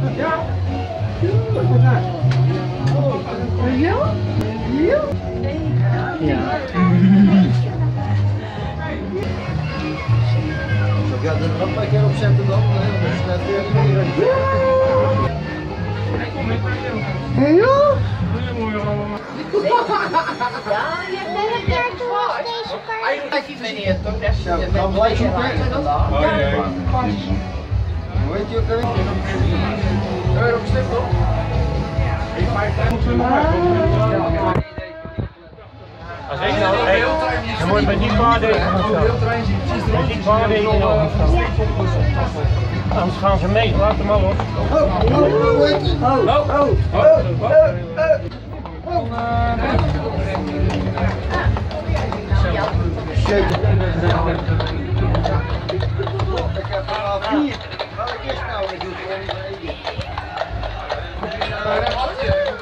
Ik ga er nog een keer op zetten dan. Dat is net weer Ja, je een keer toen deze kaart. Meneer, toch? Dat is Ja, dan je kijken. Hoe heet je ook op? Als ik nou, hey, je moet met die paarden met die paarden staan. Anders gaan ze mee, laat hem maar los. Hoe heet je? Shit. Ik heb er al vier. Welke is nou?